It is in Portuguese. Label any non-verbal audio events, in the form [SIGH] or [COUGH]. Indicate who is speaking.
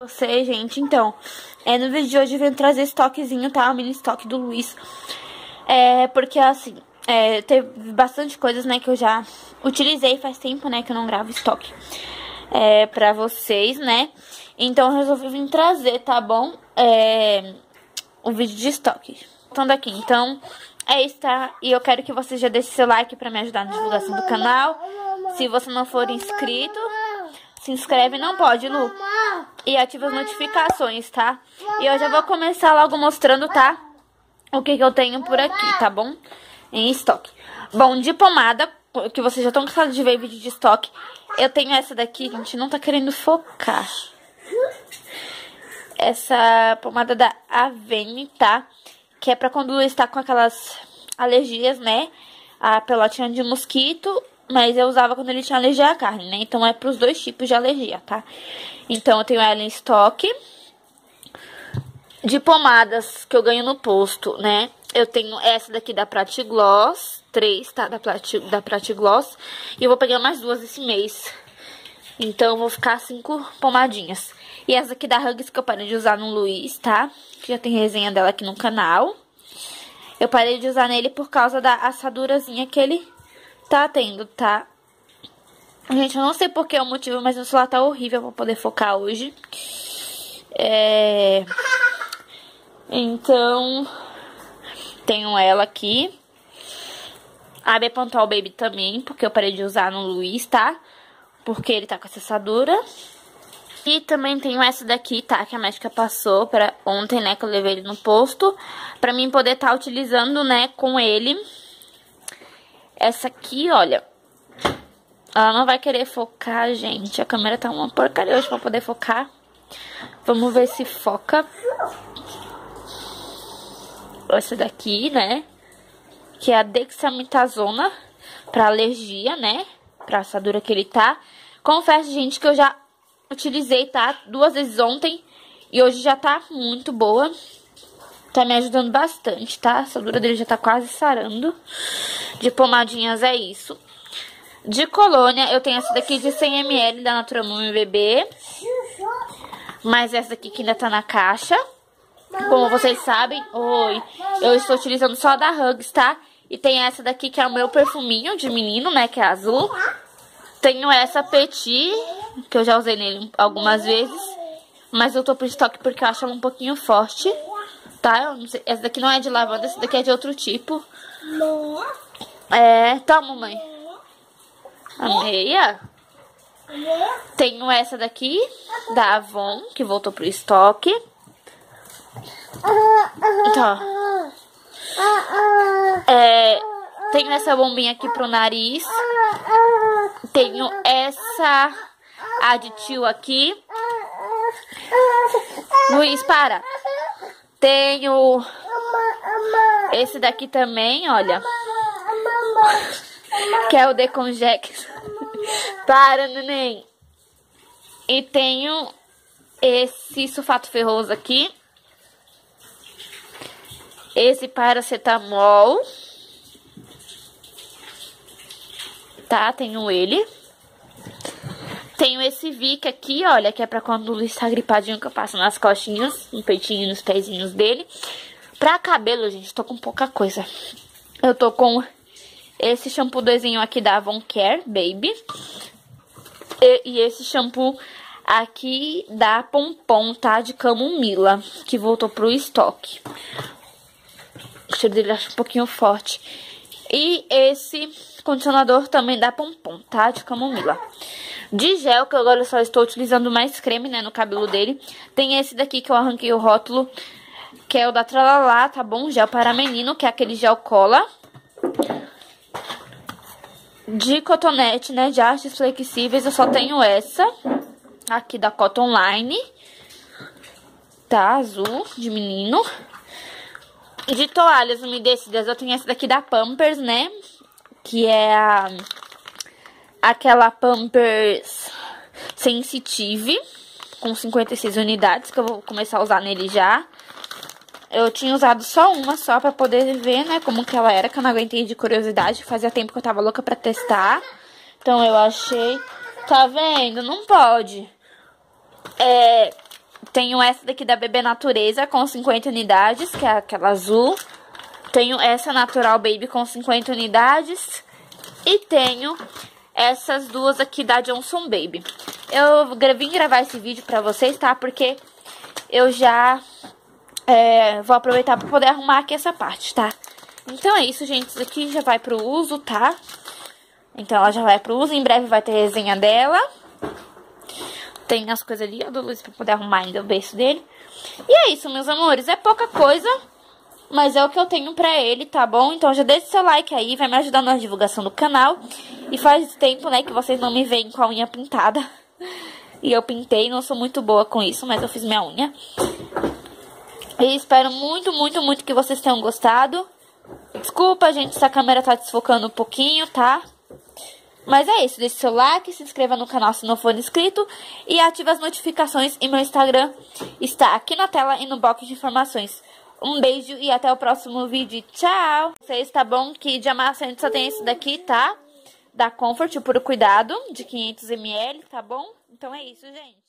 Speaker 1: Você, gente, então, é, no vídeo de hoje eu venho trazer estoquezinho, tá? O mini estoque do Luiz. É, porque assim, é, teve bastante coisas, né, que eu já utilizei faz tempo, né, que eu não gravo estoque é, pra vocês, né? Então eu resolvi vir trazer, tá bom? É, o vídeo de estoque. Voltando aqui, então, é isso, tá? E eu quero que você já deixe seu like pra me ajudar na divulgação do canal. Se você não for inscrito, se inscreve, não pode, Lu e ativa as notificações, tá? E eu já vou começar logo mostrando, tá? O que, que eu tenho por aqui, tá bom? Em estoque. Bom, de pomada, que vocês já estão cansados de ver vídeo de estoque, eu tenho essa daqui, gente, não tá querendo focar. Essa pomada da Avene, tá? Que é pra quando está com aquelas alergias, né? A pelotinha de mosquito mas eu usava quando ele tinha alergia à carne, né? Então é pros dois tipos de alergia, tá? Então eu tenho ela em estoque. De pomadas que eu ganho no posto, né? Eu tenho essa daqui da Pratigloss, três, tá? Da, Prati, da Pratigloss. E eu vou pegar mais duas esse mês. Então eu vou ficar cinco pomadinhas. E essa aqui da Hugs que eu parei de usar no Luiz, tá? Que já tem resenha dela aqui no canal. Eu parei de usar nele por causa da assadurazinha que ele tá tendo, tá? Gente, eu não sei por que é o motivo, mas o celular tá horrível pra poder focar hoje. É... Então, tenho ela aqui. A Bepantol Baby também, porque eu parei de usar no Luiz, tá? Porque ele tá com acessadura. E também tenho essa daqui, tá? Que a médica passou pra ontem, né? Que eu levei ele no posto. Pra mim poder estar tá utilizando, né? Com ele essa aqui, olha, ela não vai querer focar, gente. A câmera tá uma porcaria hoje pra poder focar. Vamos ver se foca. Essa daqui, né? Que é a dexametasona pra alergia, né? Pra assadura que ele tá. Confesso, gente, que eu já utilizei, tá? Duas vezes ontem. E hoje já tá muito boa. Tá me ajudando bastante, tá? A assadura dele já tá quase sarando. De pomadinhas é isso. De colônia, eu tenho essa daqui de 100ml da Natura Mumi Bebê. Mas essa daqui que ainda tá na caixa. Como vocês sabem, oi, eu estou utilizando só da Hugs, tá? E tem essa daqui que é o meu perfuminho de menino, né, que é azul. Tenho essa Petit, que eu já usei nele algumas vezes. Mas eu tô por estoque porque eu acho ela um pouquinho forte tá? Sei, essa daqui não é de lavanda, essa daqui é de outro tipo. É, toma, mãe. A meia. Tenho essa daqui, da Avon, que voltou pro estoque. Tá. É, tenho essa bombinha aqui pro nariz. Tenho essa aditil aqui. Luiz, para. Tenho esse daqui também, olha. Que é o Deconjex. Para, neném. E tenho esse sulfato ferroso aqui. Esse paracetamol. Tá, tenho ele. Tenho esse Vic aqui, olha, que é pra quando o Luiz tá gripadinho, que eu passo nas costinhas, no peitinho e nos pezinhos dele. Pra cabelo, gente, tô com pouca coisa. Eu tô com esse shampoo aqui da Avon Care Baby. E, e esse shampoo aqui da Pompom, tá? De camomila, que voltou pro estoque. O cheiro dele acho um pouquinho forte. E esse condicionador também da Pompom, tá? De camomila. De gel, que agora eu só estou utilizando mais creme, né, no cabelo dele. Tem esse daqui que eu arranquei o rótulo, que é o da Tralalá, tá bom? Gel para menino, que é aquele gel cola. De cotonete, né, de artes flexíveis, eu só tenho essa, aqui da Cotton Line. Tá, azul, de menino. De toalhas umedecidas, eu tenho essa daqui da Pampers, né, que é a aquela Pampers Sensitive com 56 unidades, que eu vou começar a usar nele já. Eu tinha usado só uma só pra poder ver, né, como que ela era, que eu não aguentei de curiosidade. Fazia tempo que eu tava louca pra testar. Então eu achei... Tá vendo? Não pode. É... Tenho essa daqui da Bebê Natureza com 50 unidades, que é aquela azul. Tenho essa Natural Baby com 50 unidades. E tenho essas duas aqui da Johnson Baby. Eu vim gravar esse vídeo pra vocês, tá? Porque eu já é, vou aproveitar pra poder arrumar aqui essa parte, tá? Então é isso, gente. Isso aqui já vai pro uso, tá? Então ela já vai pro uso. Em breve vai ter resenha dela. Tem as coisas ali, ó, do Luiz, pra poder arrumar ainda o berço dele. E é isso, meus amores. É pouca coisa, mas é o que eu tenho pra ele, tá bom? Então já deixa seu like aí, vai me ajudar na divulgação do canal. E faz tempo, né, que vocês não me veem com a unha pintada. [LAUGHS] E eu pintei, não sou muito boa com isso, mas eu fiz minha unha. E espero muito, muito, muito que vocês tenham gostado. Desculpa, gente, se a câmera tá desfocando um pouquinho, tá? Mas é isso, deixe seu like, se inscreva no canal se não for inscrito e ative as notificações e meu Instagram está aqui na tela e no box de informações. Um beijo e até o próximo vídeo. Tchau! Vocês, tá bom? Que de amaciante só tem esse daqui, tá? Da Comfort, o puro cuidado, de 500ml, tá bom? Então é isso, gente.